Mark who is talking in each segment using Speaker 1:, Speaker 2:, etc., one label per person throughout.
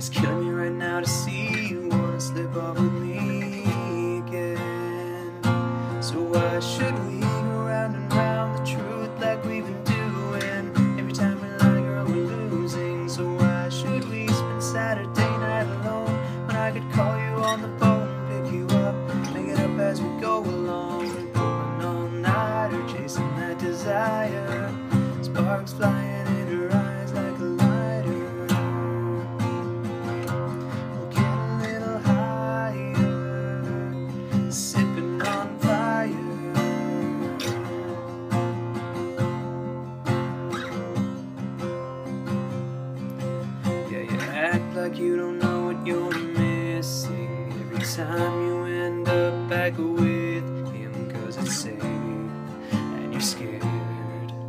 Speaker 1: It's killing me right now to see you wanna slip off with me again. So why should we go round and round the truth like we've been doing? Every time we lie, girl, we're losing. So why should we spend Saturday night alone when I could call you on the phone, pick you up, make it up as we go along? All night or chasing that desire. Like you don't know what you're missing every time you end up back with him, cause it's safe and you're scared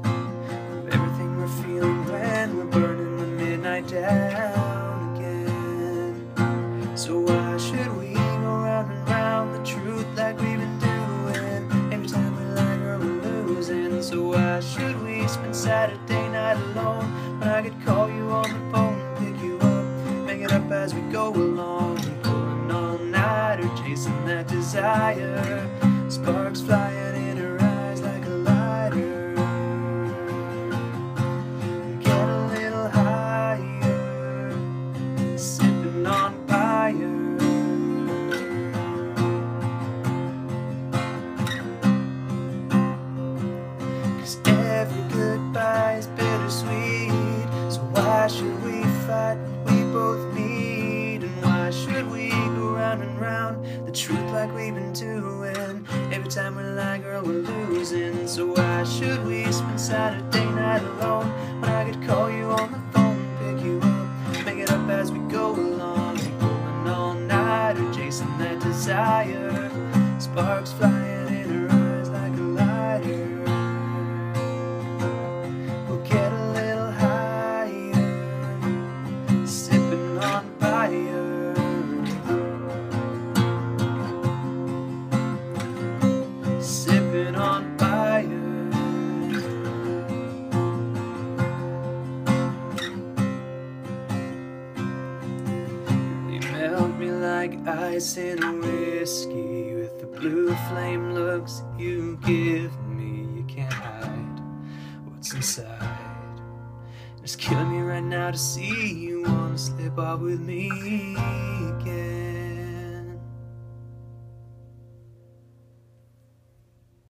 Speaker 1: of everything we're feeling when we're burning the midnight down again. So why should we go round and round the truth like we've been doing? Every time we lie, girl, we're losing. So why should we spend Saturday night alone when I could call desire, sparks flying we're losing. So why should we spend Saturday night alone when I could call you on the phone, pick you up, make it up as we go along, pulling all nighter, chasing that desire, sparks flying like ice in whiskey with the blue flame looks you give me. You can't hide what's inside. It's killing me right now to see you wanna slip off with me.